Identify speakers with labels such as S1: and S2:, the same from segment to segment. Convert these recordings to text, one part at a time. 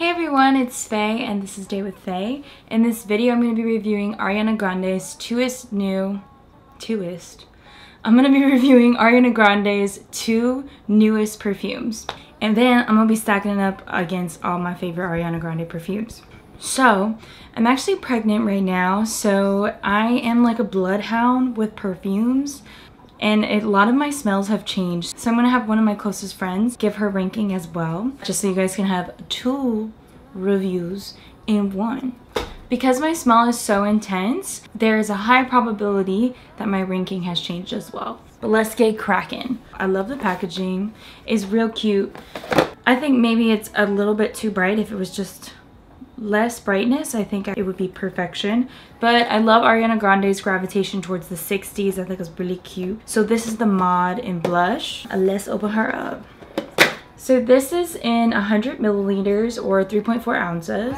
S1: Hey everyone, it's Phae and this is Day with Phae. In this video I'm going to be reviewing Ariana Grande's twoest new... twoest? I'm going to be reviewing Ariana Grande's two newest perfumes. And then I'm going to be stacking it up against all my favorite Ariana Grande perfumes. So, I'm actually pregnant right now, so I am like a bloodhound with perfumes and a lot of my smells have changed. So I'm gonna have one of my closest friends give her ranking as well, just so you guys can have two reviews in one. Because my smell is so intense, there is a high probability that my ranking has changed as well. But let's get cracking. I love the packaging. It's real cute. I think maybe it's a little bit too bright if it was just less brightness, I think it would be perfection. But I love Ariana Grande's gravitation towards the 60s. I think it's really cute. So this is the mod in blush. Uh, let's open her up. So this is in 100 milliliters or 3.4 ounces.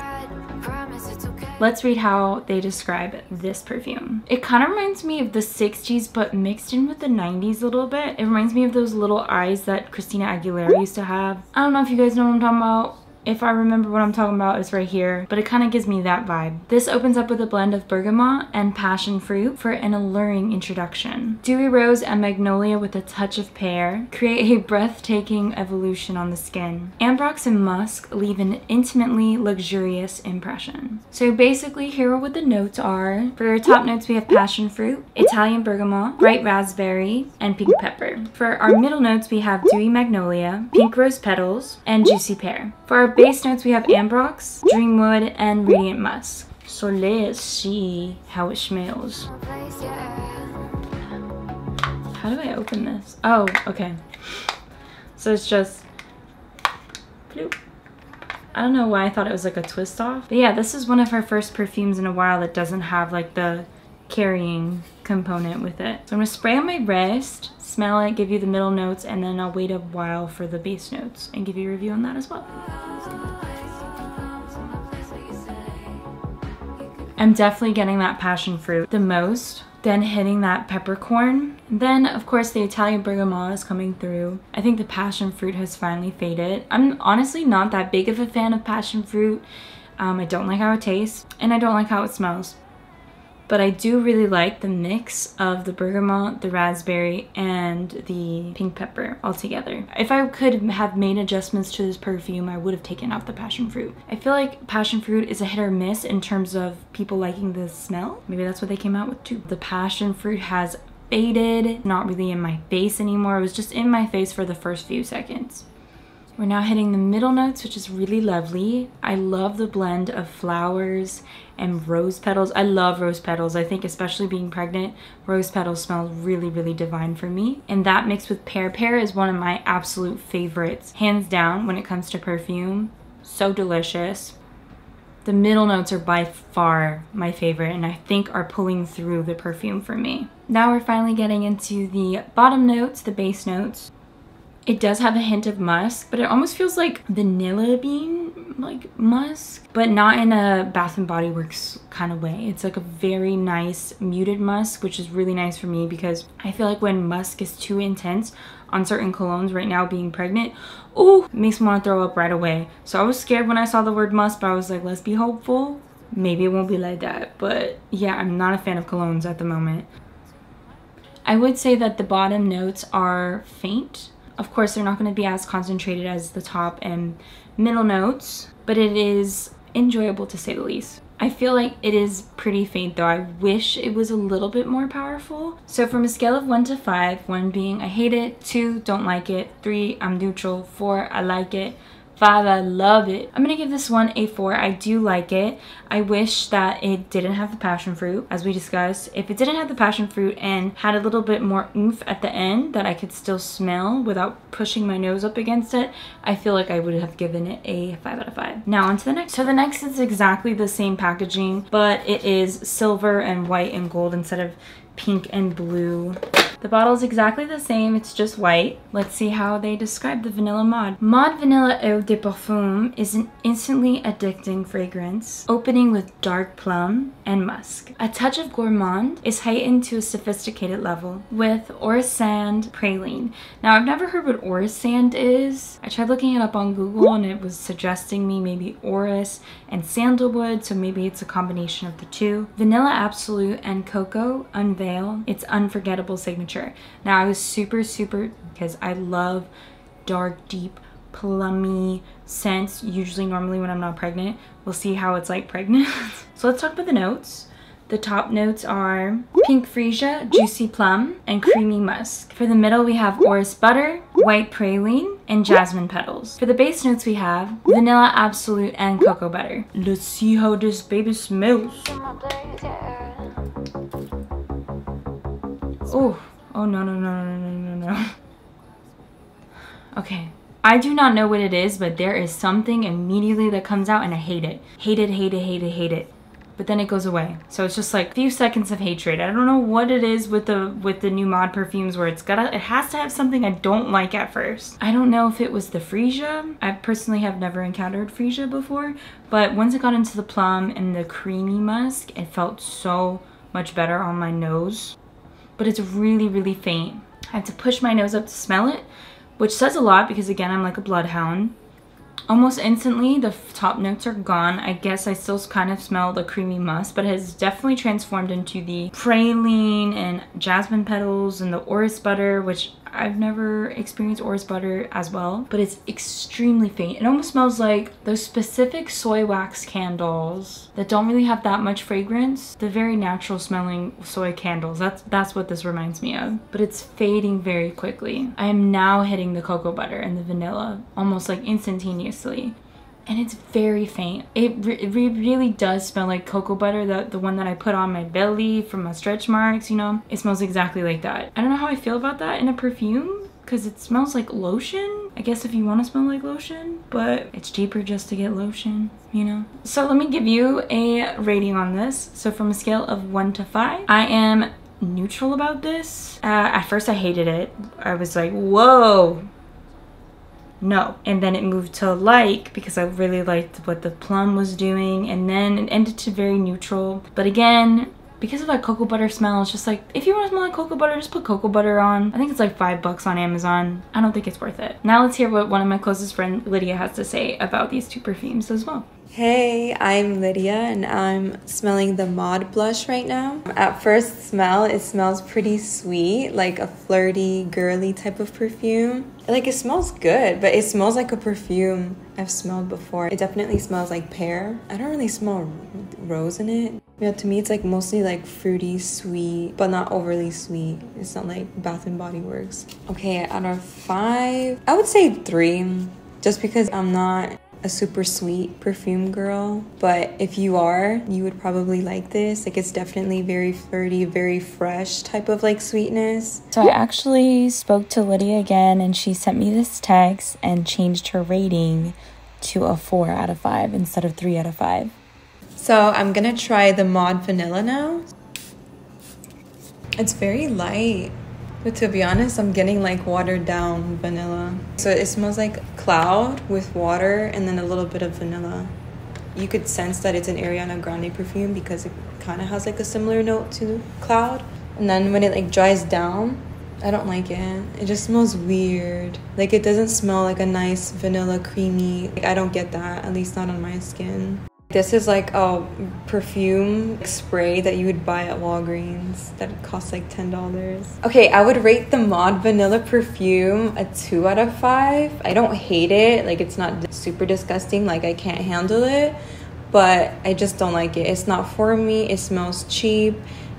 S1: Let's read how they describe this perfume. It kind of reminds me of the 60s but mixed in with the 90s a little bit. It reminds me of those little eyes that Christina Aguilera used to have. I don't know if you guys know what I'm talking about if I remember what I'm talking about, it's right here, but it kind of gives me that vibe. This opens up with a blend of bergamot and passion fruit for an alluring introduction. Dewy rose and magnolia with a touch of pear create a breathtaking evolution on the skin. Ambrox and musk leave an intimately luxurious impression. So basically here are what the notes are. For our top notes we have passion fruit, Italian bergamot, bright raspberry, and pink pepper. For our middle notes we have dewy magnolia, pink rose petals, and juicy pear. For our base notes, we have Ambrox, Dreamwood, and Radiant Musk. So let's see how it smells. How do I open this? Oh, okay. So it's just... I don't know why I thought it was like a twist off. But yeah, this is one of her first perfumes in a while that doesn't have like the carrying component with it. So I'm gonna spray on my wrist, smell it, give you the middle notes, and then I'll wait a while for the base notes and give you a review on that as well. I'm definitely getting that passion fruit the most then hitting that peppercorn. Then, of course, the Italian bergamot is coming through. I think the passion fruit has finally faded. I'm honestly not that big of a fan of passion fruit. Um, I don't like how it tastes, and I don't like how it smells but I do really like the mix of the bergamot, the raspberry, and the pink pepper all together. If I could have made adjustments to this perfume, I would have taken out the passion fruit. I feel like passion fruit is a hit or miss in terms of people liking the smell. Maybe that's what they came out with too. The passion fruit has faded, not really in my face anymore. It was just in my face for the first few seconds. We're now hitting the middle notes, which is really lovely. I love the blend of flowers and rose petals. I love rose petals. I think especially being pregnant, rose petals smell really, really divine for me. And that mixed with pear. Pear is one of my absolute favorites, hands down when it comes to perfume. So delicious. The middle notes are by far my favorite and I think are pulling through the perfume for me. Now we're finally getting into the bottom notes, the base notes. It does have a hint of musk, but it almost feels like vanilla bean like musk, but not in a Bath and Body Works kind of way. It's like a very nice muted musk, which is really nice for me because I feel like when musk is too intense on certain colognes right now being pregnant, oh, makes me want to throw up right away. So I was scared when I saw the word musk, but I was like, let's be hopeful. Maybe it won't be like that. But yeah, I'm not a fan of colognes at the moment. I would say that the bottom notes are faint of course, they're not going to be as concentrated as the top and middle notes, but it is enjoyable to say the least. I feel like it is pretty faint though. I wish it was a little bit more powerful. So from a scale of 1 to 5, 1 being I hate it, 2 don't like it, 3 I'm neutral, 4 I like it, Five, I love it. I'm gonna give this one a four. I do like it. I wish that it didn't have the passion fruit, as we discussed. If it didn't have the passion fruit and had a little bit more oomph at the end that I could still smell without pushing my nose up against it, I feel like I would have given it a five out of five. Now on to the next. So the next is exactly the same packaging, but it is silver and white and gold instead of pink and blue. The bottle is exactly the same, it's just white. Let's see how they describe the vanilla mod. Mod Vanilla Eau de Parfum is an instantly addicting fragrance, opening with dark plum and musk. A touch of gourmand is heightened to a sophisticated level with orris sand praline. Now I've never heard what orris sand is. I tried looking it up on Google and it was suggesting me maybe orris and sandalwood, so maybe it's a combination of the two. Vanilla Absolute and Cocoa unveil its unforgettable signature. Now I was super, super, because I love dark, deep, plummy scents, usually normally when I'm not pregnant. We'll see how it's like pregnant. so let's talk about the notes. The top notes are pink freesia, juicy plum, and creamy musk. For the middle, we have orris butter, white praline, and jasmine petals. For the base notes, we have vanilla absolute and cocoa butter. Let's see how this baby smells. Oh, oh no, no, no, no, no, no, no. Okay, I do not know what it is, but there is something immediately that comes out and I hate it. Hate it, hate it, hate it, hate it but then it goes away. So it's just like a few seconds of hatred. I don't know what it is with the with the new mod perfumes where it's gotta it has to have something I don't like at first. I don't know if it was the freesia. I personally have never encountered freesia before, but once it got into the plum and the creamy musk, it felt so much better on my nose. But it's really, really faint. I have to push my nose up to smell it, which says a lot because again, I'm like a bloodhound. Almost instantly, the top notes are gone. I guess I still kind of smell the creamy musk, but it has definitely transformed into the praline and jasmine petals and the orris butter, which I've never experienced orris butter as well, but it's extremely faint. It almost smells like those specific soy wax candles that don't really have that much fragrance. The very natural smelling soy candles. That's that's what this reminds me of. But it's fading very quickly. I am now hitting the cocoa butter and the vanilla almost like instantaneously and it's very faint. It, re it really does smell like cocoa butter, the, the one that I put on my belly from my stretch marks, you know? It smells exactly like that. I don't know how I feel about that in a perfume because it smells like lotion. I guess if you want to smell like lotion, but it's cheaper just to get lotion, you know? So let me give you a rating on this. So from a scale of 1 to 5, I am neutral about this. Uh, at first I hated it. I was like, whoa, no. And then it moved to like because I really liked what the plum was doing. And then it ended to very neutral. But again, because of that cocoa butter smell, it's just like, if you want to smell like cocoa butter, just put cocoa butter on. I think it's like five bucks on Amazon. I don't think it's worth it. Now let's hear what one of my closest friend Lydia has to say about these two perfumes as well.
S2: Hey, I'm Lydia and I'm smelling the Mod blush right now. At first smell, it smells pretty sweet, like a flirty, girly type of perfume. Like it smells good, but it smells like a perfume I've smelled before. It definitely smells like pear. I don't really smell rose in it. Yeah, to me it's like mostly like fruity, sweet, but not overly sweet. It's not like Bath and Body Works. Okay, out of five, I would say three, just because I'm not a super sweet perfume girl, but if you are, you would probably like this. Like it's definitely very flirty, very fresh type of like sweetness.
S1: So I actually spoke to Lydia again and she sent me this text and changed her rating to a 4 out of 5 instead of 3 out of 5.
S2: So I'm gonna try the Mod Vanilla now. It's very light. But to be honest, I'm getting like watered down vanilla. So it smells like cloud with water and then a little bit of vanilla. You could sense that it's an Ariana Grande perfume because it kind of has like a similar note to cloud. And then when it like dries down, I don't like it. It just smells weird. Like it doesn't smell like a nice vanilla creamy. Like, I don't get that, at least not on my skin. This is like a perfume spray that you would buy at Walgreens that costs like $10. Okay, I would rate the Mod Vanilla perfume a 2 out of 5. I don't hate it. Like it's not super disgusting. Like I can't handle it. But I just don't like it. It's not for me. It smells cheap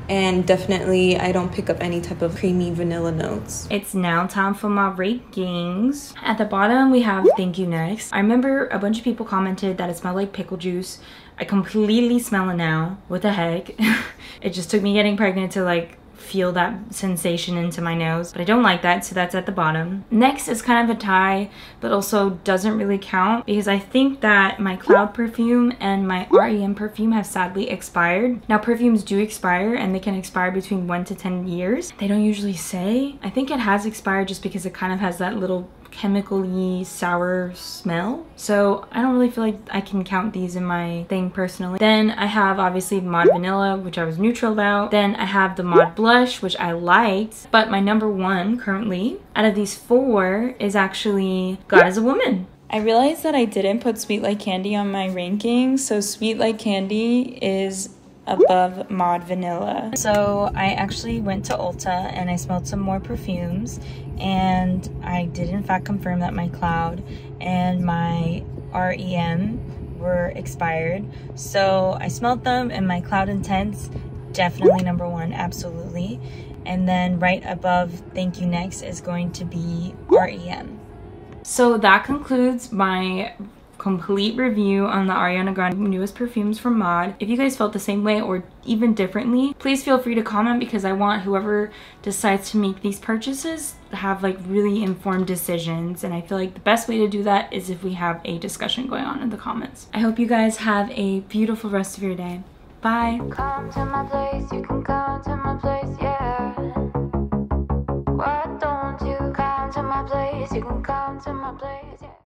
S2: and definitely I don't pick up any type of creamy vanilla notes.
S1: It's now time for my rankings. At the bottom we have thank you next. I remember a bunch of people commented that it smelled like pickle juice. I completely smell it now. What the heck? it just took me getting pregnant to like feel that sensation into my nose, but I don't like that, so that's at the bottom. Next is kind of a tie, but also doesn't really count because I think that my Cloud perfume and my REM perfume have sadly expired. Now perfumes do expire and they can expire between 1 to 10 years. They don't usually say. I think it has expired just because it kind of has that little chemically sour smell. So I don't really feel like I can count these in my thing personally. Then I have obviously Mod Vanilla, which I was neutral about. Then I have the Mod Blush, which I liked. But my number one currently out of these four is actually God is a Woman. I realized that I didn't put Sweet Like Candy on my ranking. So Sweet Like Candy is above Mod Vanilla. So I actually went to Ulta and I smelled some more perfumes and I did in fact confirm that my Cloud and my REM were expired. So I smelled them and my Cloud Intense, definitely number one, absolutely. And then right above Thank You Next is going to be REM. So that concludes my complete review on the Ariana Grande newest perfumes from Mod. If you guys felt the same way or even differently, please feel free to comment because I want whoever decides to make these purchases to have like really informed decisions and I feel like the best way to do that is if we have a discussion going on in the comments. I hope you guys have a beautiful rest of your day. Bye. Come to my place, you can come to my place, yeah.